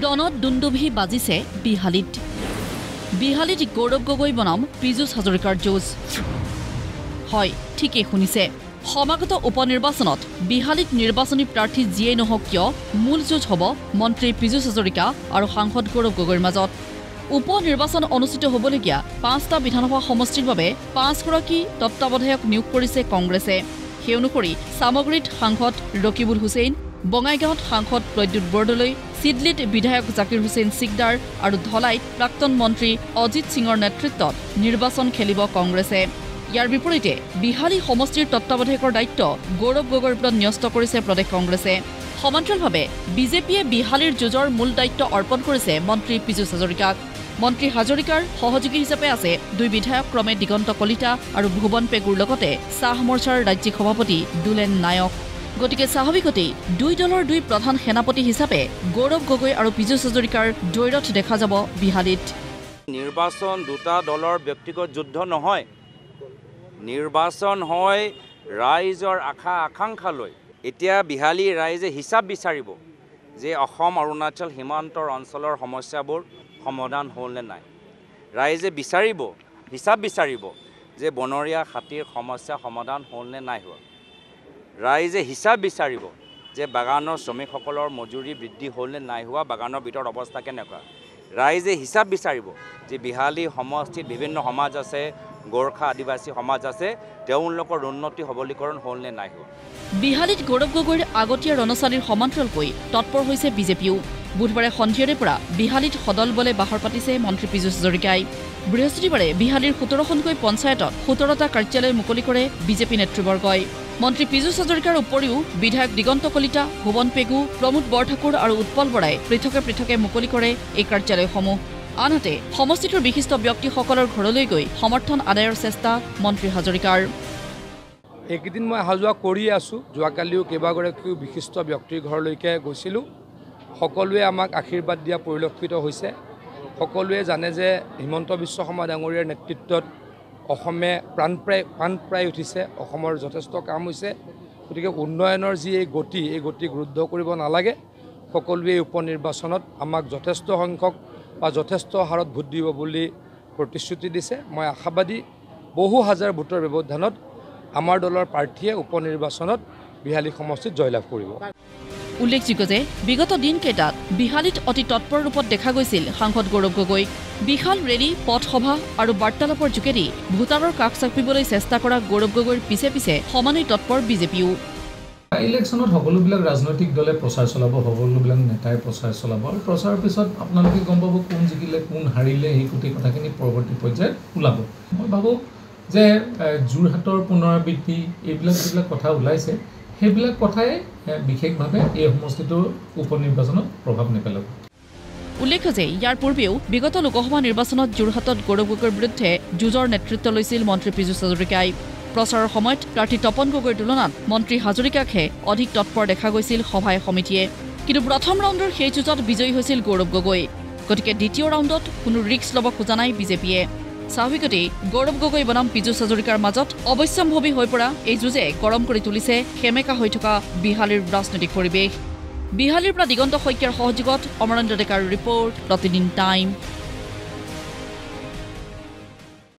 ৰণত দুন্দুভি বাজিছে বিহালীত। বিহালীত গৌৰৱ গগৈ বনাম পীযুষ হাজৰিকাৰ যুঁজ। হয় ঠিকেই শুনিছে। সমাগত উপ নিৰ্বাচনত বিহালীত নিৰ্বাচনী প্ৰাৰ্থী যিয়েই নহওক কিয় মূল যুঁজ হ'ব মন্ত্ৰী পীযুষ হাজৰিকা আৰু সাংসদ গৌৰৱ গগৈৰ মাজত। উপ নিৰ্বাচন অনুষ্ঠিত হ'বলগীয়া পাঁচটা বিধানসভা সমষ্টিৰ বাবে পাঁচগৰাকী তত্বাৱধায়ক নিয়োগ কৰিছে কংগ্ৰেছে। সেই অনুসৰি চামগুৰিত সাংসদ ৰকিবুল হুছেইন বঙাইগাঁৱত সাংসদ প্ৰদ্যুৎ বৰদলৈ চিডলিত বিধায়ক জাকিৰ হুছেইন চিকদাৰ আৰু ধলাইত প্ৰাক্তন মন্ত্ৰী অজিত সিঙৰ নেতৃত্বত নিৰ্বাচন খেলিব কংগ্ৰেছে। ইয়াৰ বিপৰীতে বিহালী সমষ্টিৰ তত্বাৱধায়কৰ দায়িত্ব গৌৰৱ গগৈৰ ওপৰত ন্যস্ত কৰিছে প্ৰদেশ কংগ্ৰেছে। সমান্তৰালভাৱে বিজেপিয়ে বিহালীৰ যুঁজৰ মূল দায়িত্ব অৰ্পণ কৰিছে মন্ত্ৰী পীযুষ হাজৰিকাক। মন্ত্ৰী হাজৰিকাৰ সহযোগী হিচাপে আছে দুই বিধায়ক ক্ৰমে দিগন্ত কলিতা আৰু ভুৱন পেগুৰ লগতে চাহ মৰ্চাৰ ৰাজ্যিক সভাপতি দুলেন নায়ক। গতিকে স্বাভাৱিকতেই দুই দলৰ দুই প্ৰধান সেনাপতি হিচাপে গৌৰৱ গগৈ আৰু পীযুষ হাজৰিকাৰ দ্বৈৰথ দেখা যাব বিহালীত। নিৰ্বাচন দুটা দলৰ ব্যক্তিগত যুদ্ধ নহয়। নিৰ্বাচন হয় ৰাইজৰ আশা আকাংক্ষালৈ। এতিয়া বিহালী ৰাইজে হিচাপ বিচাৰিব যে অসম অৰুণাচল সীমান্তৰ অঞ্চলৰ সমস্যাবোৰ সমাধান হ'লনে নাই। ৰাইজে বিচাৰিব হিচাপ বিচাৰিব যে বনৰীয়া হাতীৰ সমস্যা সমাধান হ'লনে নাই হোৱা। ৰাইজে হিচাপ বিচাৰিব যে বাগানৰ শ্ৰমিকসকলৰ মজুৰি বৃদ্ধি হ'লনে নাই হোৱা বাগানৰ ভিতৰত অৱস্থা কেনেকুৱা। ৰাইজে হিচাপ বিচাৰিব যে বিহালী সমষ্টিত বিভিন্ন সমাজ আছে গোৰ্খা আদিবাসী সমাজ আছে তেওঁলোকৰ উন্নতি সবলীকৰণ হ'লনে নাই হোৱা। বিহালীত গৌৰৱ গগৈৰ আগতীয়া ৰণচালীৰ সমান্তৰালকৈ তৎপৰ হৈছে বিজেপিও। বুধবাৰে সন্ধিয়াৰে পৰা বিহালীত সদল বলে বাহৰ পাতিছে মন্ত্ৰী পীযুষ হাজৰিকাই বৃহস্পতিবাৰে বিহালীৰ সোতৰখনকৈ পঞ্চায়তত সোতৰটা কাৰ্যালয় মুকলি কৰে বিজেপি নেতৃবৰ্গই। মন্ত্ৰী পীযুষ হাজৰিকাৰ উপৰিও বিধায়ক দিগন্ত কলিতা ভুৱন পেগু প্ৰমোদ বৰঠাকুৰ আৰু উৎপল বৰাই পৃথকে পৃথকে মুকলি কৰে এই কাৰ্যালয়সমূহ। আনহাতে সমষ্টিটোৰ বিশিষ্ট ব্যক্তিসকলৰ ঘৰলৈ গৈ সমৰ্থন আদায়ৰ চেষ্টা মন্ত্ৰী হাজৰিকাৰ। এইকেইদিন মই অহা যোৱা কৰি আছোঁ। যোৱাকালিও কেইবাগৰাকীও বিশিষ্ট ব্যক্তিৰ ঘৰলৈকে গৈছিলোঁ। সকলোৱে আমাক আশীৰ্বাদ দিয়া পৰিলক্ষিত হৈছে। সকলোৱে জানে যে হিমন্ত বিশ্ব শৰ্মা ডাঙৰীয়াৰ নেতৃত্বত অসমে প্ৰাণপ্ৰায় প্ৰাণপ্ৰায় উঠিছে। অসমৰ যথেষ্ট কাম হৈছে। গতিকে উন্নয়নৰ যি এই গতি এই গতিক ৰুদ্ধ কৰিব নালাগে। সকলোৱে উপ নিৰ্বাচনত আমাক যথেষ্ট সংখ্যক বা যথেষ্ট হাৰত ভোট দিব বুলি প্ৰতিশ্ৰুতি দিছে। মই আশাবাদী বহু হাজাৰ ভোটৰ ব্যৱধানত আমাৰ দলৰ প্ৰাৰ্থীয়ে উপ নিৰ্বাচনত বিহালী সমষ্টিত জয়লাভ কৰিব। উল্লেখযোগ্য যে বিগত দিনকেইটাত বিহালীত অতি তৎপৰ ৰূপত দেখা গৈছিল সাংসদ গৌৰৱ গগৈক বিশাল ৰেলী পথসভা আৰু বাৰ্তালাপৰ যোগেদি ভোটাৰৰ কাষ চাপিবলৈ চেষ্টা কৰা গৌৰৱ গগৈৰ পিছে পিছে সমানেই তৎপৰ বিজেপিও। ইলেকশ্যনত সকলোবিলাক ৰাজনৈতিক দলে প্ৰচাৰ চলাব সকলোবিলাক নেতাই প্ৰচাৰ চলাব আৰু প্ৰচাৰৰ পিছত আপোনালোকে গম পাব কোন জিকিলে কোন হাৰিলে সেই গোটেই কথাখিনি পৰৱৰ্তী পৰ্যায়ত ওলাব। মই ভাবোঁ যে যোৰহাটৰ পুনৰাবৃত্তি এইবিলাক যিবিলাক কথা ওলাইছে সেইবিলাক কথাই বিশেষভাৱে এই সমষ্টিটোৰ উপ নিৰ্বাচনত প্ৰভাৱ নেপেলাব। উল্লেখ্য যে ইয়াৰ পূৰ্বেও বিগত লোকসভা নিৰ্বাচনত যোৰহাটত গৌৰৱ গগৈৰ বিৰুদ্ধে যুঁজৰ নেতৃত্ব লৈছিল মন্ত্ৰী পীযুষ হাজৰিকাই। প্ৰচাৰৰ সময়ত প্ৰাৰ্থী তপন গগৈৰ তুলনাত মন্ত্ৰী হাজৰিকাকহে অধিক তৎপৰ দেখা গৈছিল সভাই সমিতিয়ে। কিন্তু প্ৰথম ৰাউণ্ডৰ সেই যুঁজত বিজয়ী হৈছিল গৌৰৱ গগৈ। গতিকে দ্বিতীয় ৰাউণ্ডত কোনো ৰিস্ক ল'ব খোজা নাই বিজেপিয়ে। স্বাভাৱিকতেই গৌৰৱ গগৈ বনাম পীযুষ হাজৰিকাৰ মাজত। অৱশ্যম্ভাৱী হৈ পৰা এই যুঁজে গৰম কৰি তুলিছে সেমেকা হৈ থকা বিহালীৰ ৰাজনৈতিক পৰিৱেশ। বিহালীৰ পৰা দিগন্ত শইকীয়াৰ সহযোগত অমৰেন্দ্ৰ ডেকাৰ ৰিপৰ্ট প্ৰতিদিন টাইম।